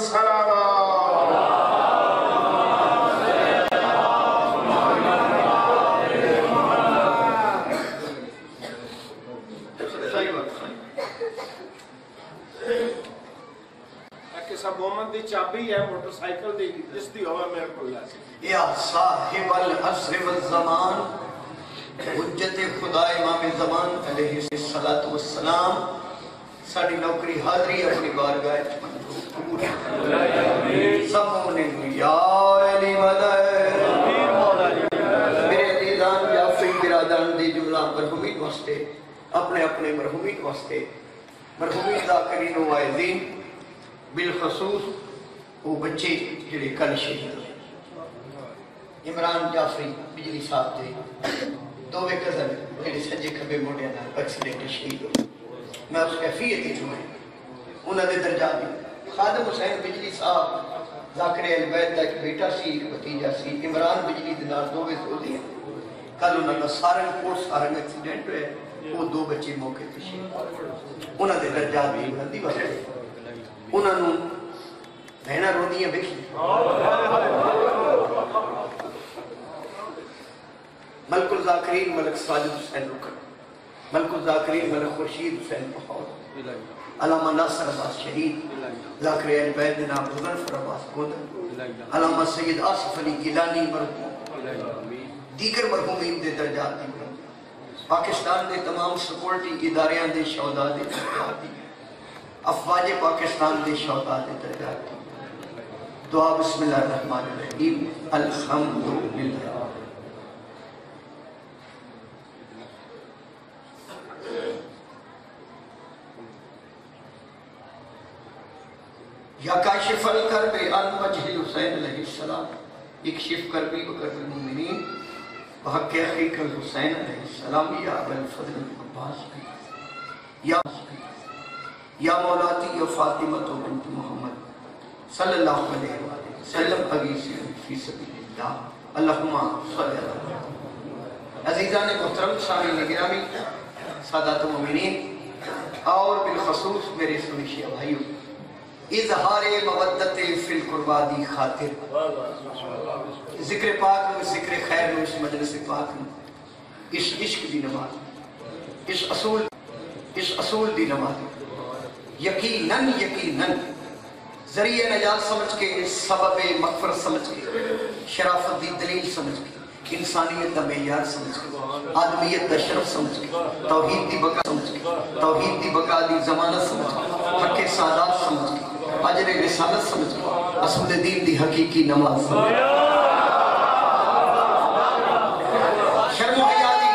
والسلام کہ سب محمد دی چابی ہے موٹر سائیکل دی جس دی ہوا میرے کو لے سی یا صاحب العصر والزمان حجت خدا امام زمان علیہ الصلوۃ والسلام ساری نوکری حاضری اپنی بارگاہ وچ منظور قبول سب مومنین یا علی مدد میرے عزیزان جعفری برادران دی جملہ مرحومین واسطے اپنے اپنے مرحومین واسطے مرحومین ذاکرین و وائزین بالخصوص وہ بچے جڑے کل شہید ہوئے۔ عمران جعفری بجلی صاحب دے دو وے کزن جڑے سجے کھبے موڑے نال ایکسیڈنٹ شہید ہوئے۔ میں اس کیفیت ہی چوئے انہوں نے درجات دی خادم حسین بجلی صاحب ذاکر البید کا ایک بیٹا سی، ایک بھتیجا سی۔ عمران بجلی دے نال دو وے سو دی کل انہوں نے سارن کوٹ سارن ایکسیڈنٹ ہوئے۔ وہ دو بچے موقع تے شہید انہوں نے درجات دی بلندی انہوں نے بہنا رو دیاں بیٹھی ملک الزاکرین ملک ساجد حسین رکن ملک الزاکرین ملک خورشید حسین بہور علامہ ناصر عباس شہید ذاکر اہل بیت نام مظفر عباس گودن علامہ سید آصف علی گیلانی مرحوم دیگر مرحومین دے درجات دی پاکستان دے تمام سکورٹی اداریاں دے شہداء دے درجات افواج پاکستان دے شہداء دے درجات دعا بسم اللہ الرحمن الرحیم۔ الحمدللہ۔ یا کاشف الکرب ان وجہ حسین علیہ السلام۔ اکشف کربی وکرب المؤمنین۔ بحق اخیق الحسین علیہ السلام یا ابا الفضل عباس بھی یا یا مولاتی یا فاطمہ تو بنت محمد صلی اللہ علیہ وآلہ وسلم اگیسی فی سبیل اللہ اللہم صلی اللہ علیہ وسلم عزیزان محترم سامی نگرامی سادات و مومنین اور بالخصوص میرے سنشی بھائیوں اظہار مودت فی القربادی خاطر۔ ذکر پاک میں، ذکر خیر میں، اس مجلس پاک میں۔ اس عشق دی نماز، اس اصول اس اصول دی نماز۔ یقیناً یقیناً ذریعہ نجات سمجھ کے، سبب مغفرت سمجھ کے، شرافت دی دلیل سمجھ کے، انسانیت دا معیار سمجھ کے، آدمیت دا شرف سمجھ کے، توحید دی بقا سمجھ کے، توحید دی بقا دی زمانت سمجھ کے حق سادات سمجھ کے۔ اجر رسالت سمجھ اصول دین دی حقیقی نماز سمجھ شرم و حیا دی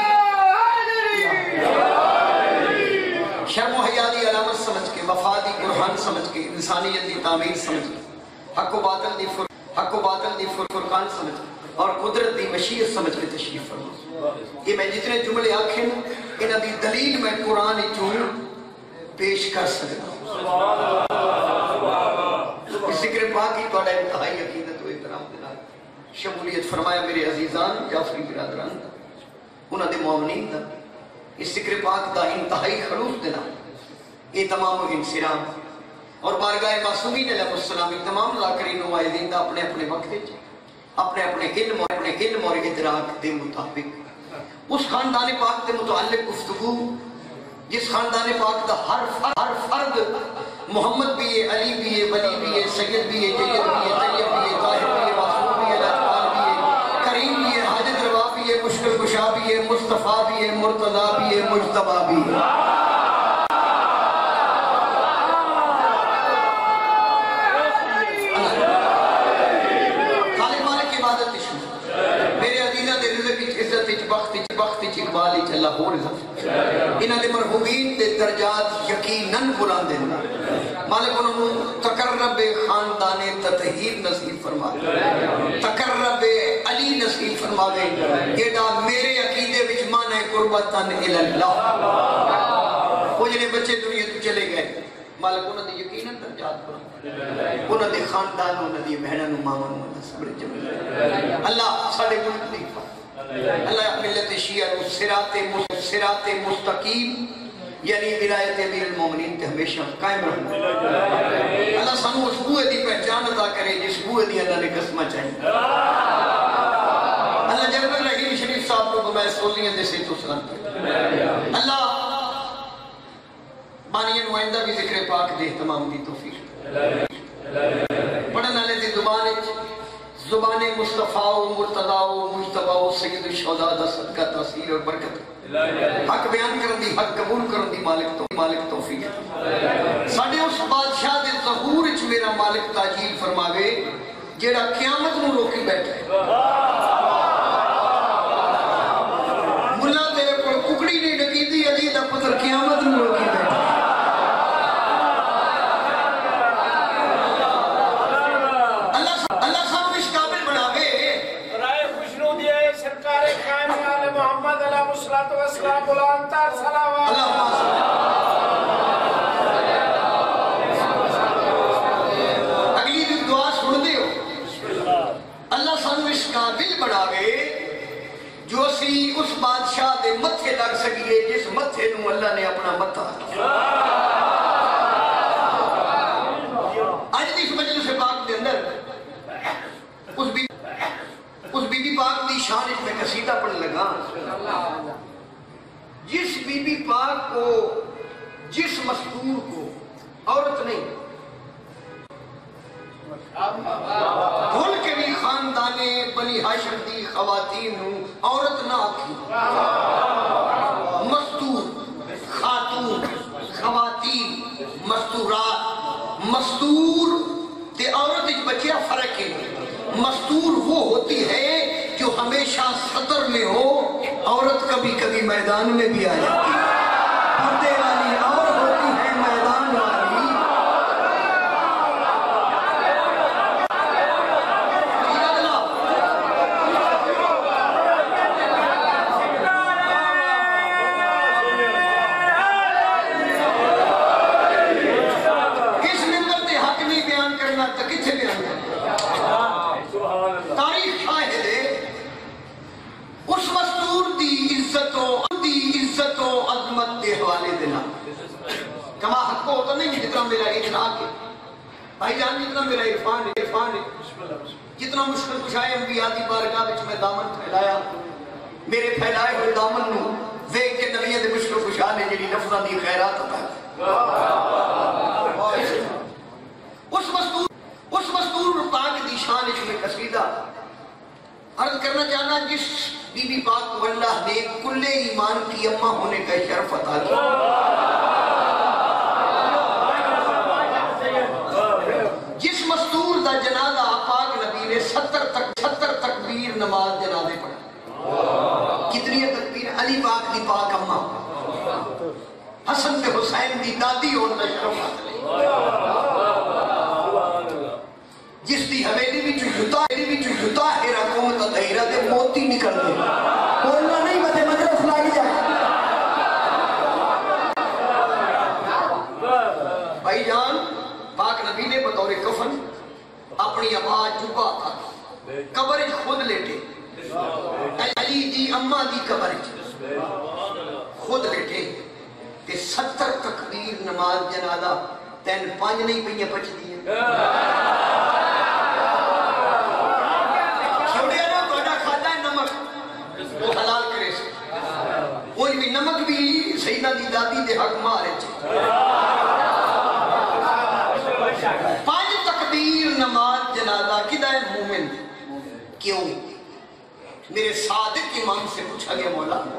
شرم و حیا دی علامت سمجھ کے وفا دی قرآن سمجھ کے انسانیت دی تعمیر سمجھ کے حق و باطل دی فر حق و باطل دی فر فرقان سمجھ کے اور قدرت دی مشیت سمجھ کے تشریف فرما یہ میں جتنے جملے آنکھیں انہاں دی دلیل میں قرآن چون پیش کر سکتا اس ذکر پاک کی توڑا انتہائی عقیدت و احترام دینا شمولیت فرمایا میرے عزیزان جعفری برادران دا انہاں دے مومنین دا۔ اس ذکر پاک دا انتہائی خلوص دینا یہ تمام انسرام اور بارگاہ معصومین علیہ السلام تمام ذاکرین و وائدین دا اپنے اپنے وقت چھے اپنے اپنے علم اور اپنے علم اور ادراک دے مطابق۔ اس خاندان پاک دے متعلق گفتگو جس خاندان پاک دا ہر فرد, ہر فرد محمد بھی ہے علی بھی ہے ولی بھی ہے سید بھی ہے جید بھی ہے طیب بھی ہے طاہر بھی ہے معصوم بھی ہے لاجوال بھی ہے کریم بھی ہے حاجت روا بھی ہے مشکل کشا بھی ہے مصطفیٰ بھی ہے مرتضیٰ بھی ہے مجتبہ بھی ہے خالق مالک عبادت شروع میرے عزیزہ دے رزق اچ عزت اچ بخت اچ اقبال اچ اللہ ہو رزق انہاں دے مرحومین دے درجات یقیناً بلند ہیں۔ مالک انہوں نے تقرب خاندان تطہیر نصیب فرما تقرب علی نصیب فرما دے۔ جیڑا میرے عقیدے وچ مانا ہے قربتاً الاللہ وہ جنہیں بچے دنیا تو چلے گئے۔ مالک انہوں نے یقیناً درجات بلند انہوں نے خاندان انہوں نے بہنوں ماما انہوں نے صبر جمع اللہ ساڑھے ملک نہیں پا اللہ ملت شیعہ سرات سرات مستقیم یعنی ولایت امیر المومنین تے ہمیشہ قائم رہنا۔ اللہ سانو اس قوے دی پہچان عطا کرے، جس بوئے دی اللہ نے قسمہ چاہیے اللہ جنرل رحیم شریف صاحب کو میں سولیاں دے سے تو سلام کرے اللہ بانی نمائندہ بھی ذکر پاک دے تمام دی توفیق۔ پڑھن والے دی زبان وچ زبان مصطفیٰ و مرتضیٰ و مجتبہ و سید الشہداء دا صدقہ تاثیر اور برکت۔ حق بیان کرن دی، حق قبول کرن دی مالک تو مالک توفیق ساڈے اس بادشاہ دے ظہور وچ میرا مالک تاجیل فرماوے، جیڑا قیامت نو روکی بیٹھے ملا تیرے کو ککڑی نہیں ڈکی دی علی دا پتر قیامت نو روکی بیٹھے اللہ اللہ سب کو اس قابل بناوے رائے خوشنو دیا ہے سرکار قائم آل محمد علیہ الصلوۃ والسلام بلانتا سلام اللہ اگلی دی دعا سن اللہ سانو اس قابل بناوے جو اس بادشاہ دے متھے لگ سکیے، جس متھے نو اللہ نے اپنا متھا۔ آج دی اس مجلس پاک دے اندر اس بی اس بی بی پاک دی شان اس میں قصیدہ پڑھ لگا۔ جس بی بی پاک کو، جس مستور کو، عورت نہیں۔ کھل کے بھی خاندانے، بنی ہاشم دی خواتین نو عورت نہ آکھی مستور، خاتون، خواتین، مستورات۔ مستور تے عورت ایک بچیا فرق ہے۔ مستور وہ ہوتی ہے ہمیشہ سطر میں ہو عورت کبھی کبھی میدان میں بھی آ جاتی ہے۔ پردے والی اور ہوتی ہے میدان والی۔ کس ممبر تے حق نہیں بیان کرنا تو کتنے بیان کرنا تاریخ شاہد ہے اس مستور دی عزت و دی عزت و عظمت دے حوالے دینا کما حق کو ہوتا نہیں جتنا میرا ادراک ہے۔ بھائی جان، جتنا میرا عرفان ہے عرفان ہے۔ جتنا مشکل کشائے انبیاء دی بارگاہ وچ میں دامن پھیلایا۔ میرے پھیلائے ہوئے دامن نو دیکھ کے نبیوں دے مشکل کشا نے جڑی لفظاں دی خیرات عطا اچھا۔ اس مستور اس مستور پاک دی شان اس میں قصیدہ عرض کرنا چاہنا جس بی بی پاک کو اللہ نے کل ایمان کی اماں ہونے کا شرف عطا کیا جس مستور دا جنازہ پاک نبی نے ستر تک ستر تکبیر نماز جنازے پڑھا کتنی ہے تکبیر علی پاک دی پاک اماں۔ حسن تے حسین دی دادی اور شرف حاصل ہے جس دی حویلی وچ جتا حویلی وچ جتا ہے موتی نکل بولنا نہیں مدے مدرس لائی جائے بھائی جان، پاک نبی نے بطور کفن اپنی آواز جبا تھا۔ قبر خود لیٹے۔ علی دی اماں دی قبر خود لیٹے۔ تے ستر تکبیر نماز جنازہ تین پانچ نہیں پہیاں پچ دیئے چھوڑیا نا بڑا کھاتا ہے نمک وہ حلال کرے سے کوئی بھی نمک بھی سیدہ دی دادی دے حق مارے چھے پانچ تکبیر نماز جنازہ کدھا ہے مومن کیوں میرے صادق امام سے پوچھا گیا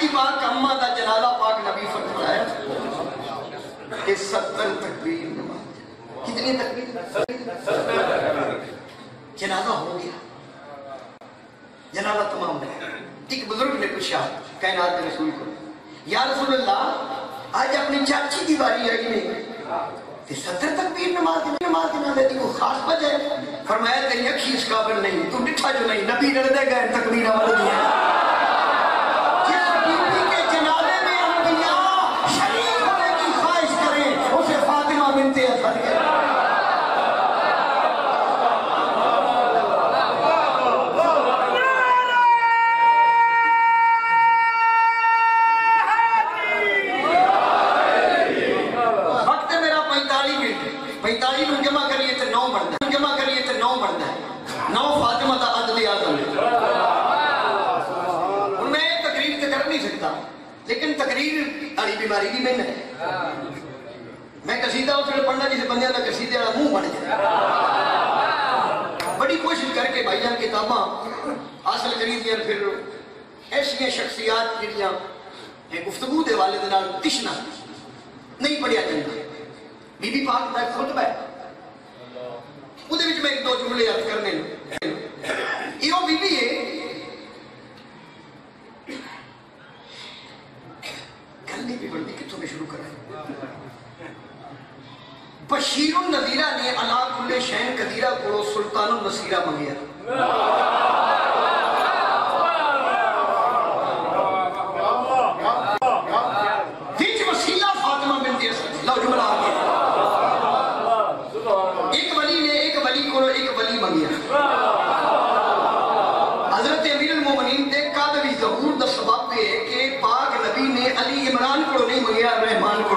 جی کا اممہ دا جنادہ پاک نبی فرمایا کہ ستر تکبیر نماز۔ کتنی تکبیر؟ جنادہ ہو گیا۔ جنادہ تمام گیا ایک بزرگ نے پوچھا، کائنات کے رسول کو، یا رسول اللہ، آج اپنی چاچی کی باری آئی نہیں تے ستر تکبیر نماز نماز نماز دی کو خاص بجائے فرمایا، تیری اکھی اس قابل نہیں، تو ڈٹھا جو نہیں، نبی نردے گئے تکبیر عمل دیا ہے لیے پڑھنا جسے قصیدے والا منہ بن جائے بڑی کوشش کر کے بھائی جان کتاباں حاصل کری دیا پھر ایسی شخصیات جڑیاں گفتگو دے والے دے نال تشنا نہیں پڑھیا جاتا بی بی پاک کا خطبہ ہے وہ وچ میں ایک دو جملے یاد کرنے یہ وہ بی بی ہے گل نہیں بھی بڑھتی کتوں میں شروع کرا بشیر النذیرہ نے علا کل شین قدیرہ کو سلطان النصیرہ منگیا وچ وسیلہ فاطمہ بنت اسد لو جملہ آ گیا ایک ولی نے ایک ولی کو ایک ولی منگیا حضرت امیر المومنین دے قابلی ظہور دا سبب یہ ہے کہ پاک نبی نے علی عمران کو نہیں منگیا رحمان کو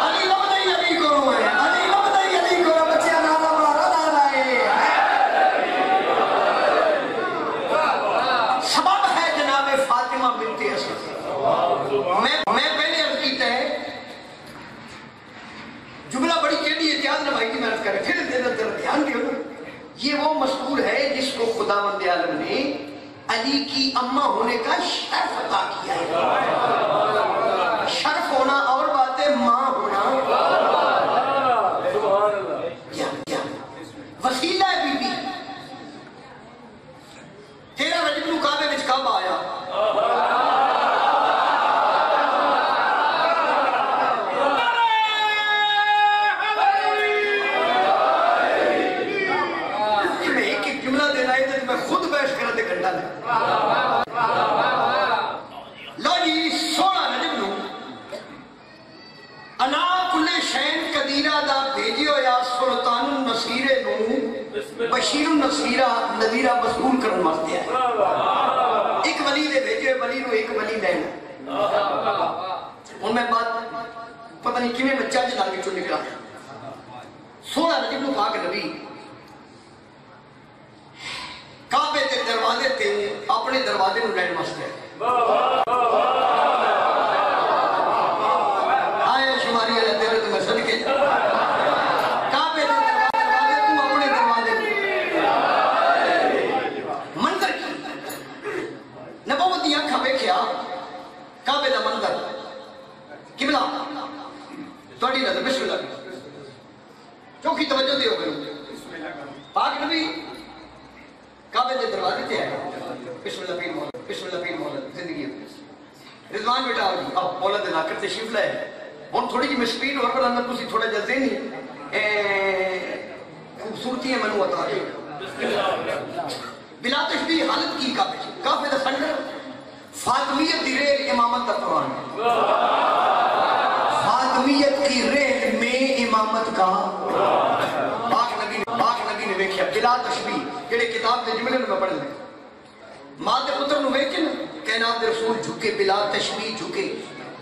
علی لبدا ہی علی کو ہے علی لبدا ہی علی کو بچیا نالا مارا نالا ہے سبب ہے جناب فاطمہ بنت اسد میں میں پہلے عرض کیتا ہے جملہ بڑی کیڑی احتیاط نبھائی کی محنت کرے پھر دے در دھیان دیو نا یہ وہ مذکور ہے جس کو خدا مند عالم نے علی کی اماں ہونے کا شرف عطا کیا ہے شرف ہونا اور بات ہے ماں ہونا کیا کیا وسیلہ ہے بی بی تیرا رجب نو کعبے وچ کب آیا میں ایک ایک جملہ دینا ہے تو میں خود بیٹھ کر دے گھنٹہ لے۔ لو جی سونا رجب نو انا کل شین قدیرہ دا بھیجی ہویا سلطان النصیرے نو بشیر النصیرہ نذیرہ مسئول کرن واسطے ہے۔ ایک ولی دے بھیجے ہوئے ولی نو ایک ولی لینا ان میں بات پتہ نہیں کیویں بچہ جنا کے چون نکلا۔ سونا رجب نو پاک نبی۔ کعبے تے دروازے تے اپنے دروازے نو لین واسطے۔ آئے شماری تیرے تو میں صدقے کعبے دروازے تو اپنے دروازے نو منظر کی؟ نبوت دی اکھا ویکھیا، کعبے دا منظر۔ قبلہ نظر بسم اللہ چوکی توجہ دیو کرو پاک نبی کعبے دے دروازے تے ہے بسم اللہ پیر مولا بسم اللہ پیر مولا زندگی ہے۔ رضوان بیٹا آؤ جی اب مولا دے ناکر تشریف لائے ہن تھوڑی جی میں سپیڈ اور پر اندر تسی تھوڑا جا ذہنی خوبصورتی ہے منو عطا۔ دی بلا تشبیہ حالت کی کعبے چ کعبے دا سنڈر۔ فاطمیت دی ریل امامت دا قرآن۔ فاطمیت کی ریل میں امامت کا پاک بلا تشبیہ، جڑے کتاب دے جملے میں پڑھ لے ماں دے پتر نو ویکھ کے نا، کائنات دے رسول جھکے بلا تشبیہ جھکے۔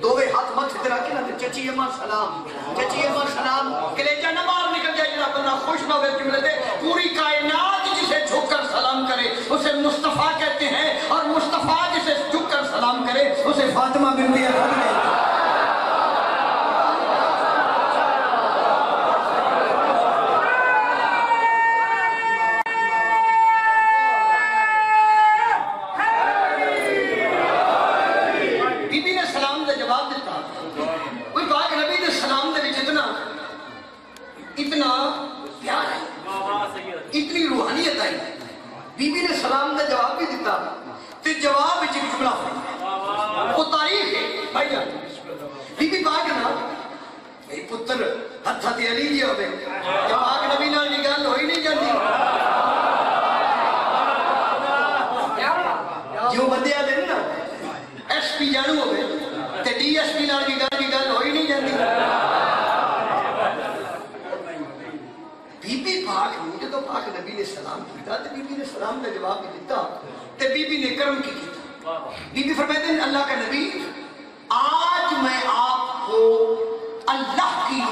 دووے ہاتھ مت ادھر کے نا چچی اما سلام، چچی اما سلام، کلیجہ نہ باہر نکل جائے، جڑا بندہ خوش نہ ہوئے جملے دے پوری کائنات جسے جھک کر سلام کرے، اسے مصطفیٰ کہتے ہیں، اور مصطفیٰ جسے جھک کر سلام کرے، اسے فاطمہ بنت اسد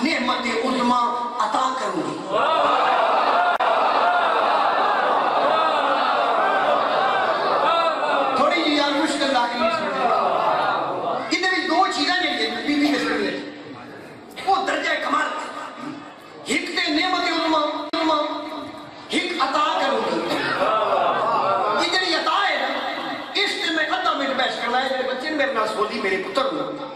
نعمت عظمہ عطا کروں گی۔ کرنا میرے بچے میرے میرے پتر کو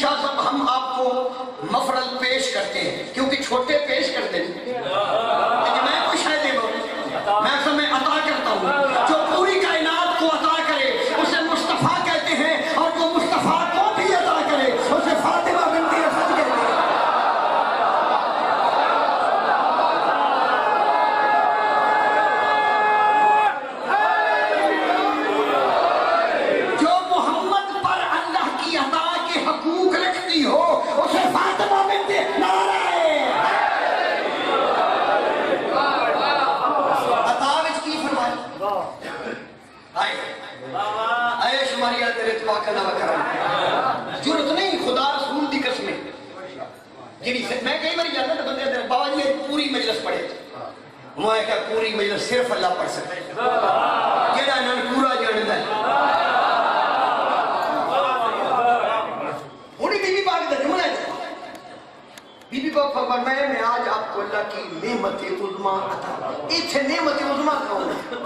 شاہ صاحب ہم آپ کو مفرل پیش کرتے ہیں کیونکہ چھوٹے پیش کرتے ہیں میں کہ پوری مجلس صرف اللہ پڑھ سکتا ہے جڑا نن پورا جاندا ہے. پوری بی بی پاک دا جملہ ہے بی بی پاک فرمایا، میں آج آپ کو اللہ کی نعمت عظما عطا ایتھے نعمت عظما کون ہے؟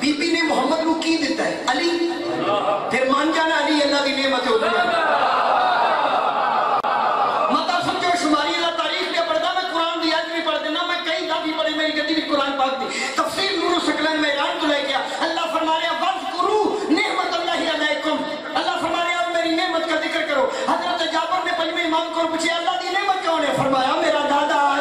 بی بی نے محمد کو کی دیتا ہے؟ علی. پھر مان جانا علی اللہ کی نعمت عظما حضرت جابر نے پنجویں امام کو پوچھے اللہ دی نعمت کون ہے؟ فرمایا، میرا دادا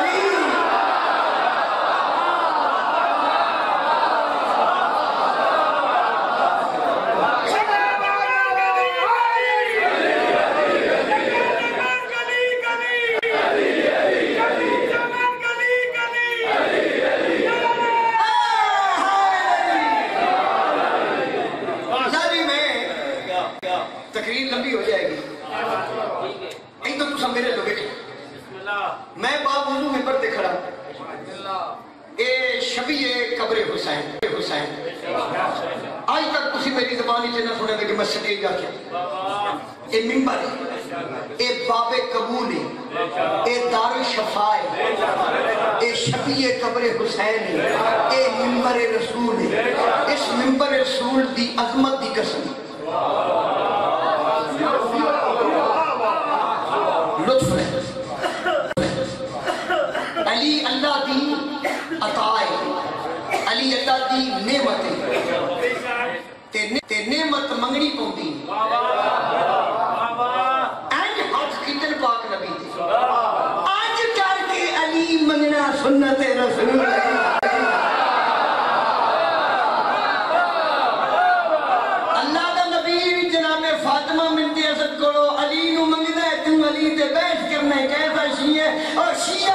the Ahmad 시작!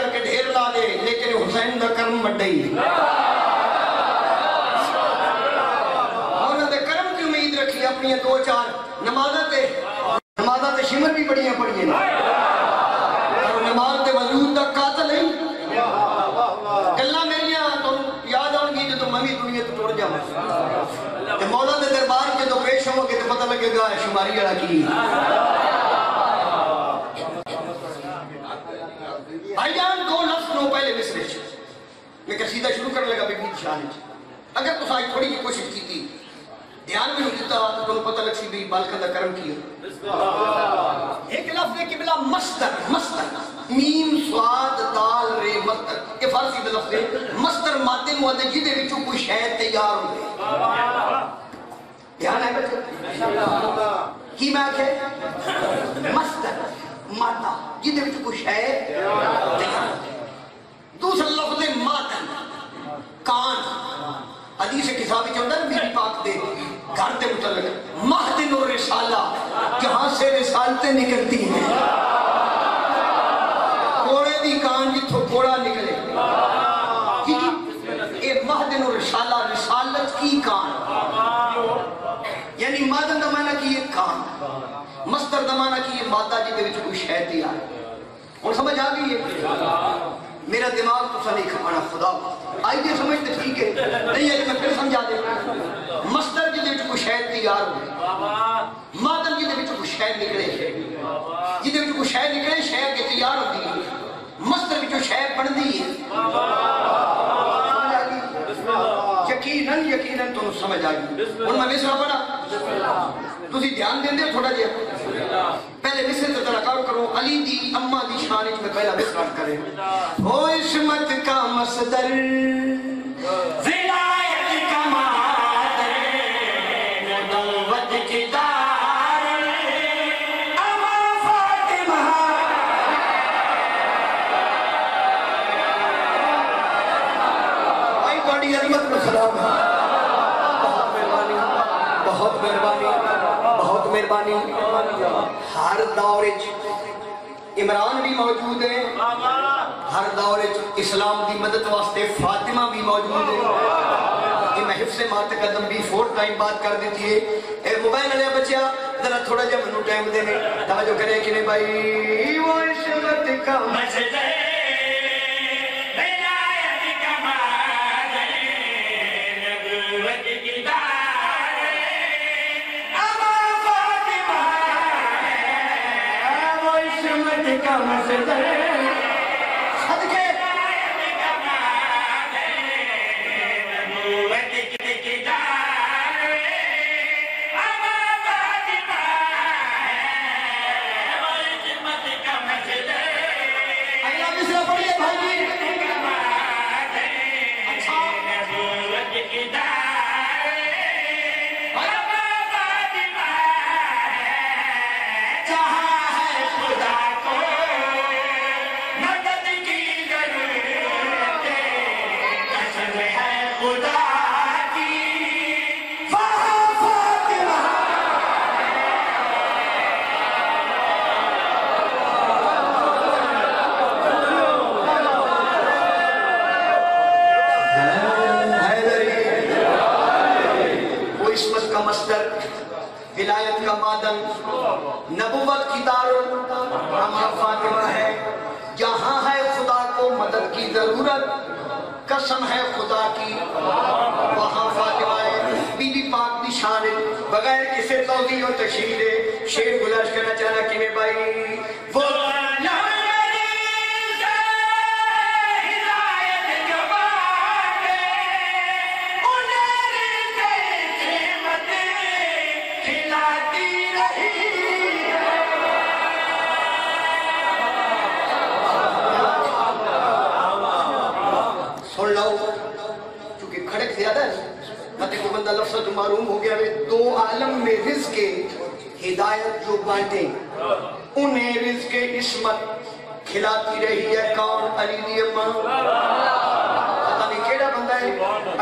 کر کے ڈھیر لا دے لیکن حسین دا کرم بڑھا ہی انہاں دے کرم کی امید رکھی اپنی دو چار نمازہ تے نمازہ تے شمر بھی بڑیاں پڑھیے اور نماز تے وجود دا قاتل ہے گلاں میریاں تو یاد آن گی جو میں بھی دنیا تو ٹوڑ جاؤں مولا دے دربار کے تو پیش ہوں گے تے پتہ لگے گا شماری والا کی بھائی دو لفظ نو پہلے مصرے چ جی۔ میں قصیدہ شروع کرنے لگا بیبی دی شان چ جی۔ اگر تو آج تھوڑی جی کوشش کی تھی۔ دھیان بھی نہیں دیتا تو تمہیں پتہ لگ سی بھی بالکن دا کرم کیا ایک لفظ ہے قبلہ مصدر مصدر۔ میم، سواد، دال، رے مصدر یہ فارسی دا لفظ ہے مصدر مادے مودے جی دے وچوں کوئی شے تیار ہو گئے۔ دھیان ہے۔ بچہ کی میں آکھے؟ مصدر۔ مادہ جی دے وچوں کوئی دوسرا لفظ ہے کان۔ حدیث کتاب میں چاہتا ہے بی بی پاک دے گھر دے متعلق۔ مہدن اور رسالہ جہاں سے رسالتیں نکلتی ہیں۔ کوڑے دی کان جتھو کوڑا نکلے۔ جی جی، کی اے مہدن اور رسالہ رسالت کی کان؟ یعنی مادن دا معنی کی یہ کان۔ مستر دا معنی کی یہ مادہ جی دے وچ کوئی شے تیار اور سمجھ آ گئی ہے؟ میرا دماغ تو سا نہیں کھپانا، خدا۔ آئیے سمجھ تو ٹھیک ہے۔ نہیں ہے کہ میں پھر سمجھا دے۔ مصدر جی دے کوئی شے تیار ہو مادن جی دے کوئی شے نکلے جی دے کوئی شے نکلے شے کے تیار ہوتی ہے۔ مصدر وچ شے بندی ہے۔ یقیناً یقیناً تمہیں سمجھ آ گئی۔ میں مصرا پڑھا۔ تسی دھیان دین دے تھوڑا جہا۔ پہلے مصر تے ذرا غور کرو، علی دی اما دی شان میں پہلا مصرا کریں۔ ہو عصمت کا مصدر۔ عمران بھی موجود ہے ہر دور اسلام دی مدد واسطے فاطمہ بھی موجود ہے یہ میں حفظ مات قدم بھی فور ٹائم بات کر دیتی ہے۔ اے موبائل والے بچیا ذرا تھوڑا جا منو ٹائم دینے توجہ کرے کہ نہیں بھائی؟ وہ عشقت کا مجد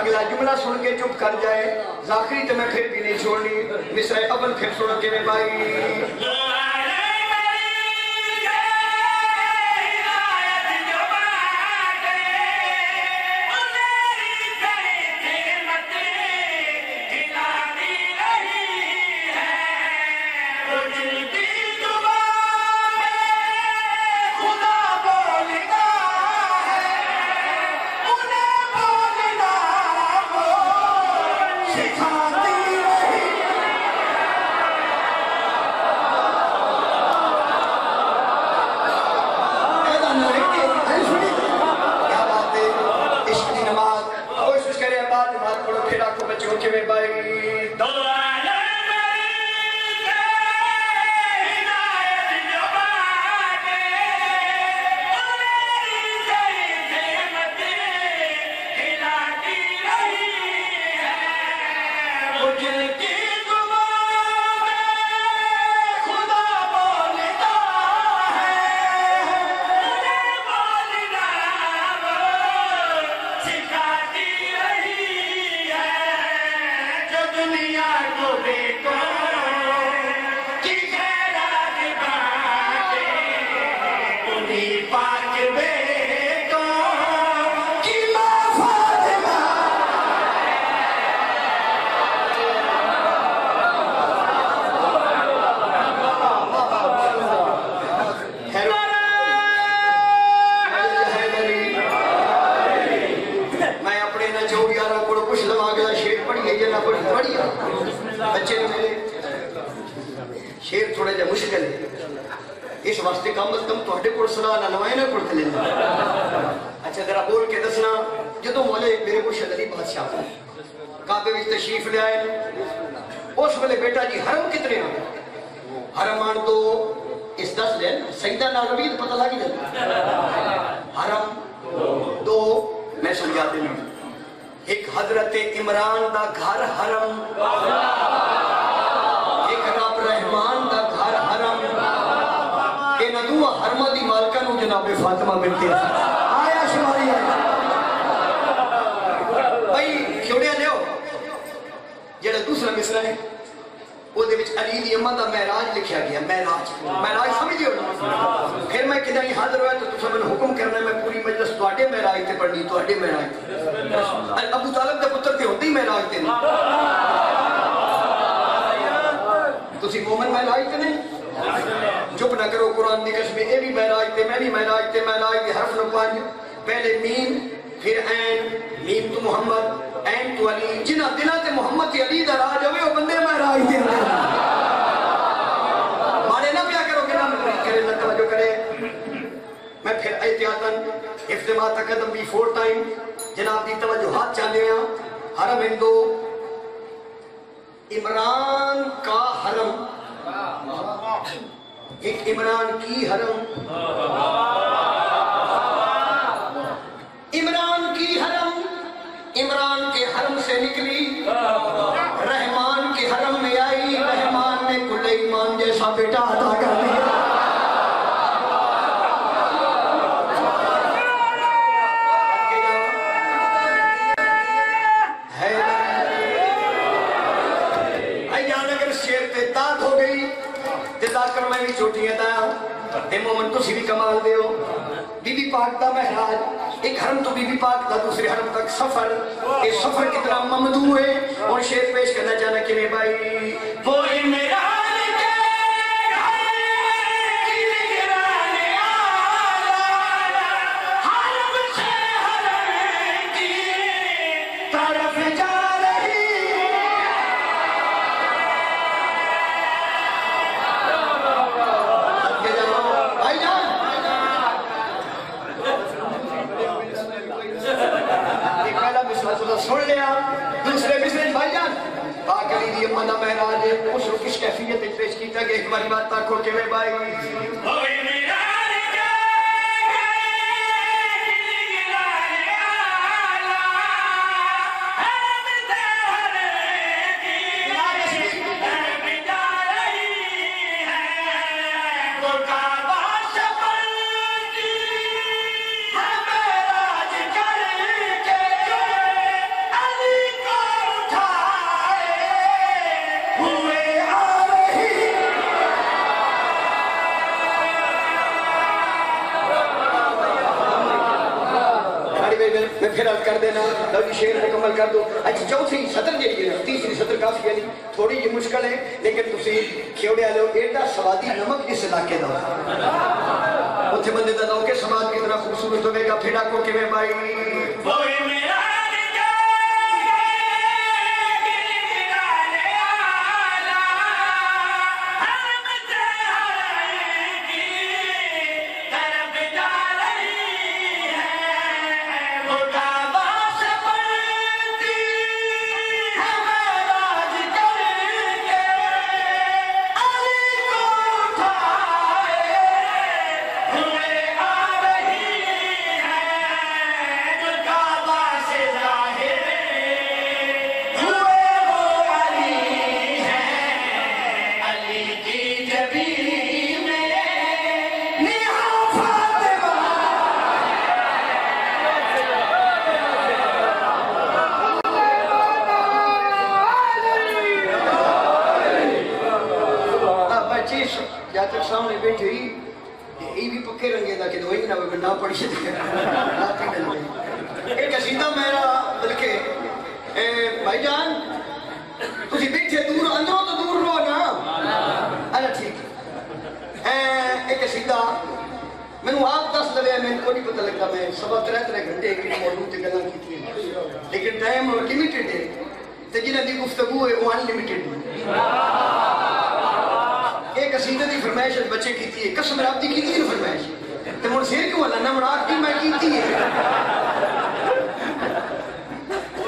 اگلا جملہ سن کے چپ کر جائے۔ زاخری تو میں پھر بھی نہیں چھوڑنی۔ مصرے اول پھر سن کے میں بھائی جناب فاطمہ بنتے آیا شماری آیا۔ بھائی کیوڑے لیو جڑا دوسرا مصرا ہے وہ دے وچ علی دی اماں دا معراج لکھیا گیا، معراج۔ معراج سمجھیو نا پھر میں کدھر ہی حاضر ہوا تو تساں مینوں حکم کرنا میں پوری مجلس تواڈے معراج تے پڑھنی، تواڈے معراج تے۔ ابو طالب دے پتر تے ہوندی معراج تے نہیں؟ تسی مومن معراج تے نہیں؟ چپ نہ کرو قرآن دی قسم اے بھی معراج تے، میں بھی معراج تے معراج دے حرف نو پانچ پہلے میم، پھر عین۔ میم تو محمد، عین تو علی۔ جنہ دلہ تے محمد تے علی دا راج ہوئے، وہ بندے معراج تے مارے نہ پیا کرو کہ نہ مطلب کرے، نہ توجہ کرے۔ میں پھر احتیاطاً حفظ ما تقدم بھی فور ٹائم جناب دی توجہات چاہنے ہیں حرم ہندو، عمران کا حرم۔ ایک عمران کی حرم عمران کی حرم عمران کے حرم سے نکلی رحمان کے حرم میں آئی رحمان نے کل ایمان جیسا بیٹا عطا کر دیا شیر پہ کر میں بھی چھوٹی ادا دے مومن تو بھی کمال دے ہو بی بی پاک دا محراج ایک حرم تو بی بی پاک دا دوسرے حرم تک سفر اے سفر کتنا ممدو ہے اور شیر پیش کرنا جانا کہ میں بھائی میں ایک باری بات تاکھو کہ میں بھائی رد کر دینا لو جی شیر مکمل کر دو۔ اچھا چوتھی سطر جڑی ہے، تیسری سطر کافی ہے جی تھوڑی جی مشکل ہے، لیکن تسی کھیوڑے لو ایڈا سوادی نمک اس علاقے دا اتھے بندے دا نو کے سماج کتنا خوبصورت ہوئے گا، پھیڑا کو کہ میں بھائی؟ گھنٹے تے گلاں کی تھی۔ لیکن ٹائم اور لمیٹڈ ہے۔ تے جنہاں دی گفتگو ہے وہ ان لمیٹڈ ہے۔ ایک قصیدے دی فرمائش بچے کیتی ہے قسم رب دی کیتی ہے فرمائش تے ہن سیر کیوں اللہ نہ مراد کی میں کیتی ہے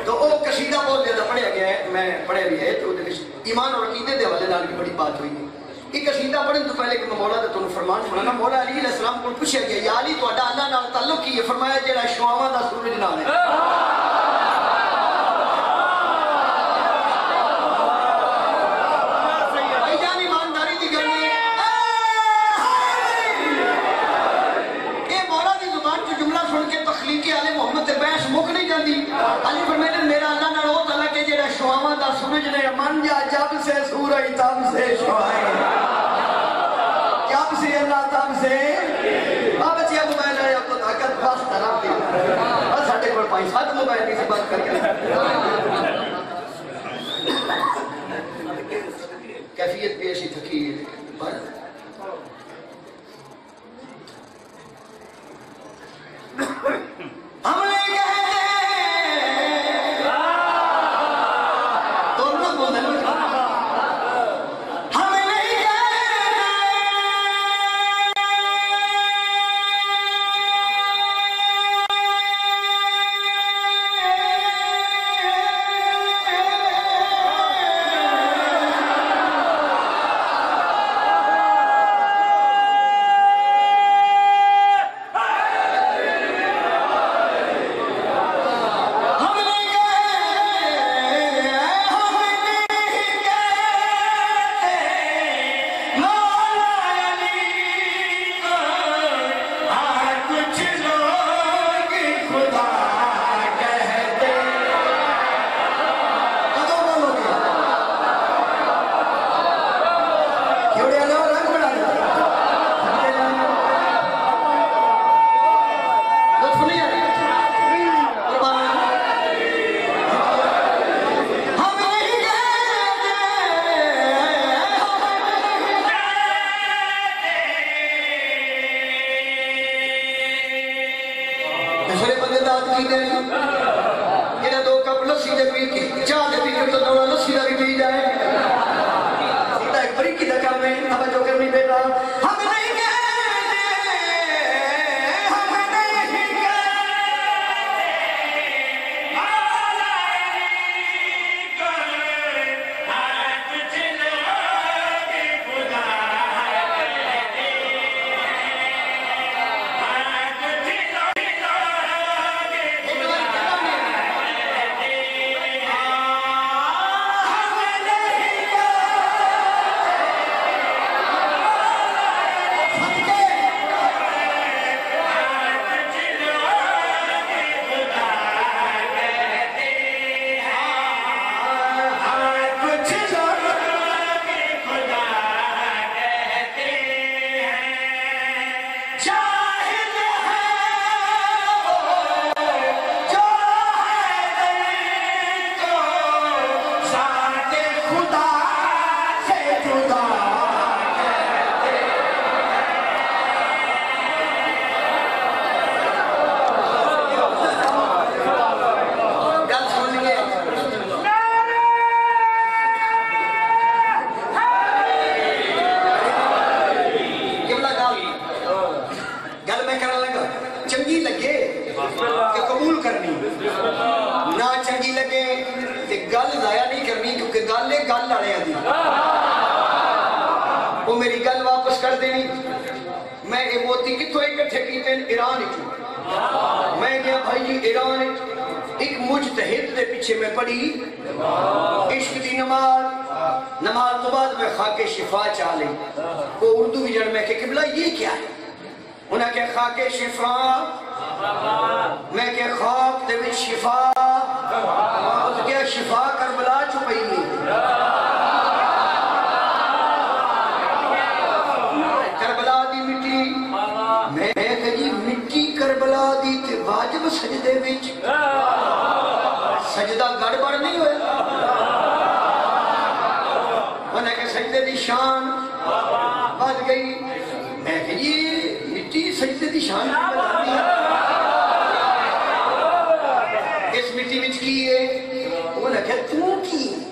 تو او قصیدہ بہت زیادہ پڑھیا گیا ہے، میں پڑھیا بھی ہے۔ تو ایمان اور عقیدے دے حوالے نال بھی بڑی بات ہوئی۔ ہے ایک قصیدہ پڑھن تو پہلے کہ میں مولا دے تانوں فرمان سنانا۔ مولا علی علیہ السلام کو پوچھا گیا، یا علی تہاڈا اللہ نال تعلق کی ہے؟ فرمایا جڑا شواواں دا سورج نال ہے۔ جملہ کے علی بحث نہیں میرا اللہ کہ جڑا شواواں دا سورج نے، من جا جب سے سورج تب سے شوائے سے آ بچیا موبائل ہے اب تو طاقت بس طرف دی بس ساڈے کول پانچ سات موبائل کی سے بات کر کے کیفیت بھی ایسی تھکی ہے پر ہم خاک شفا چاہ لئی۔ وہ اردو بھی جڑ میں کہ قبلہ یہ کیا ہے؟ انہیں کہ خاک شفا۔ میں کہ خاک دے وچ شفا۔ اس کیا شفا۔ کربلا چھپئی کربلا دی مٹی میں کہ جی مٹی کربلا دی تے واجب سجدے وچ سجدہ گڑبڑ نہیں ہوئے انہیں کہ سجدے دی شان بڑھ گئی میں کہ یہ سجدے دی شان اس مٹی وچ کی ہے؟ انہیں کہ تو کی؟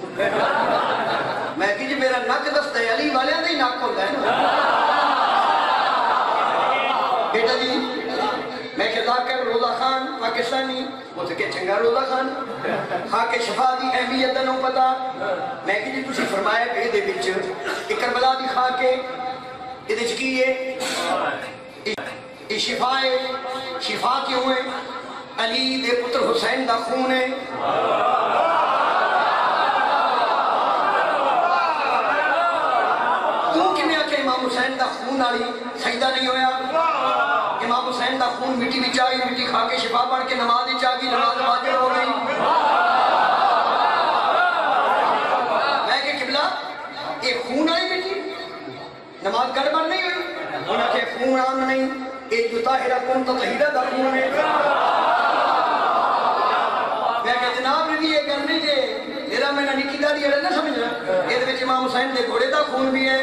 میں کہ جی میرا نک دستا ہے علی والے نہیں نک ہوتا ہے نا۔ بیٹا جی میں کہ ذاکر روزہ خان پاکستانی۔ وہ تو کہ چنگا روزہ خان۔ خاک شفا دی اہمیت دا نو پتا میں کہ جی تسی فرمایا کہ دے وچ کربلا دی خاک ہے یہ کی ہے؟ یہ شفا ہے شفا کیوں ہے علی دے پتر حسین دا خون ہے۔ کیوں کہ امام حسین دا خون والی سجدہ نہیں ہویا؟ امام حسین دا خون مٹی وچ آئی مٹی کھا کے شفا پڑھ کے نماز وچ آ گئی، نماز واجب ہو گئی۔ میں کہ قبلہ، یہ خون والی مٹی، نماز گڑبڑ نہیں ہوئی۔ انہاں خون عام نہیں۔ یہ جو طاہرہ کون تو طہیرہ دا میں کہ جناب نے یہ کرنی جے میرا میں نے نکی داری اڑا نہ سمجھنا یہ وچ امام حسین دے گھوڑے دا خون بھی ہے۔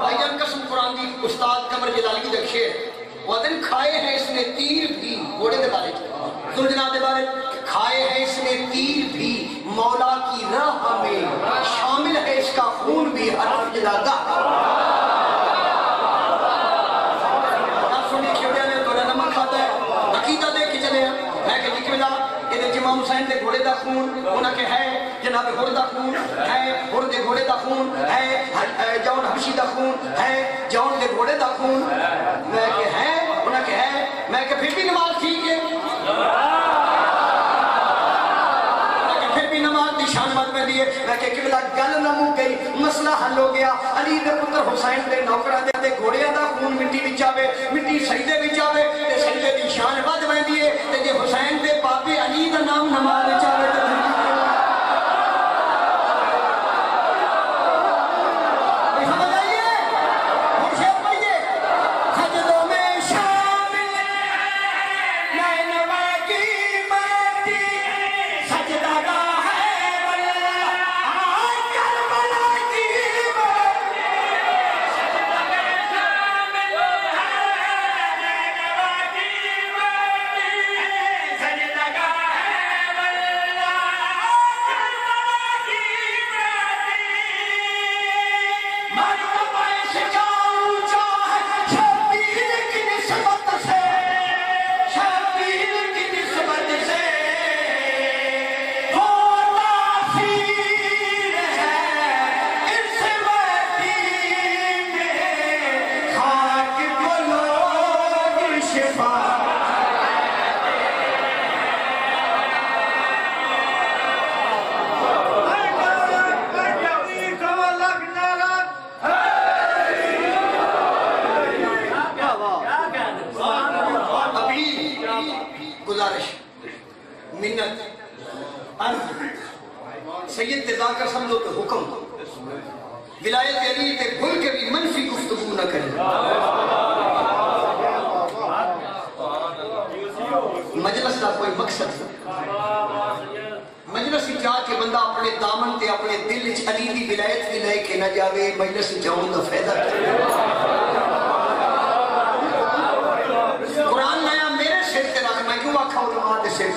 بھائی جان، قسم قرآن دی استاد قمر جلالی کی دکشے وہ دن کھائے ہیں اس نے تیر بھی گھوڑے دے بارے۔ سن جناب دے بارے۔ کھائے ہیں اس نے تیر بھی مولا کی راہ میں شامل ہے، اس کا خون بھی حرف جلاگا سنی کھیڑے نے تو نمک کھاتا ہے عقیدہ دے کے چلے ہیں میں کہ لکھ ملا کہ دے امام حسین دے گھوڑے دا خون انہاں کہ ہے، جناب گھوڑے دا خون ہے گھوڑے دے گھوڑے دا خون ہے جون حبشی دا خون ہے، جون دے گھوڑے دا خون۔ میں کہ ہے انہاں کہ ہے، میں کہ پھر بھی نماز ٹھیک ہے میں کہ پھر بھی نماز دی شان مت میں کہ قبلہ گل نہ مو گئی مسئلہ حل ہو گیا علی دے پتر حسین دے نوکرہ دے دے گھوڑیا دا خون مٹی وچ آوے مٹی سجدے وچ آوے تے سجدے دی شان ود ویندی ہے تے جے حسین دے پاپے علی دا نام نماز وچ آوے تے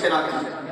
علماء دے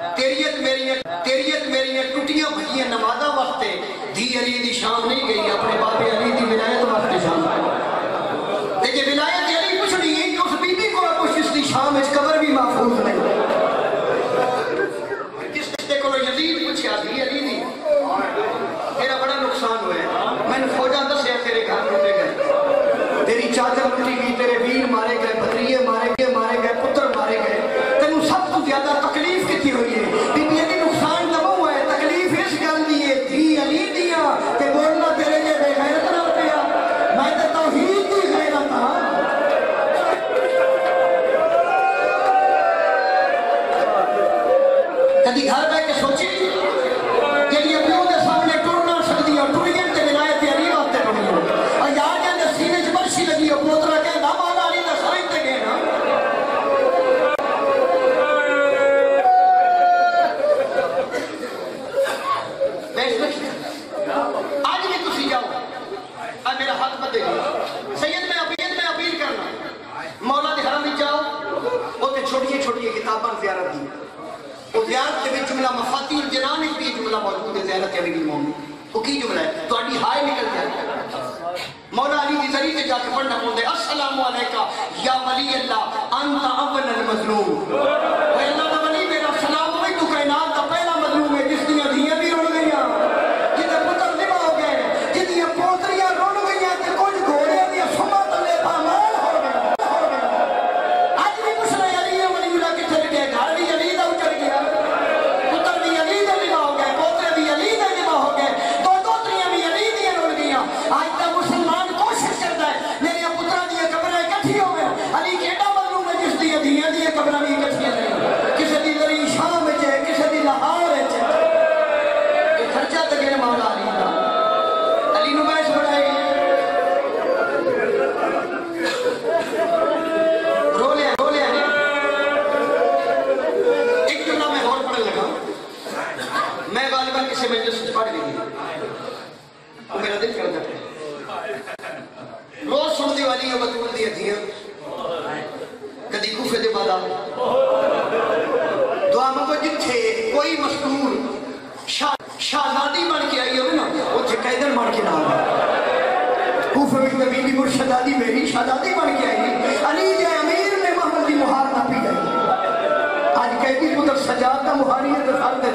یا ولی اللہ انت اول المظلوم.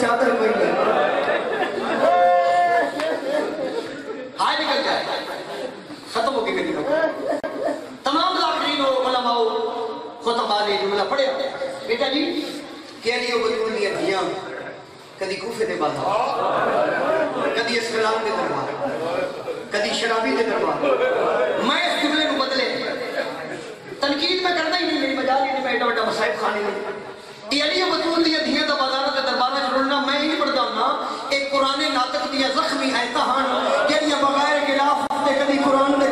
چادر مہین ہے ہائے نکل جائے۔ ختم ہو کے گئی ہو تمام لاکرین ہو علماء ہو ختم آ رہے جملہ پڑھے۔ بیٹا جی کہہ لیے وہ جو لیے دھیان کدی کوفے دے بازار کدی اسکلام دے دربار۔ کدی شرابی دے دربار۔ میں اس جملے کو بدلے۔ تنقید میں کرنا ہی نہیں، میری مجال ہی نہیں، میں ایڈا وڈا مسائب خانے نہیں۔ کہ علی مطول دیا دھیا دبا ایک قرآن ناطق دیا زخمی ہے کہان کہ یعنی یہ بغیر گلاف ہفتے کبھی قرآن دے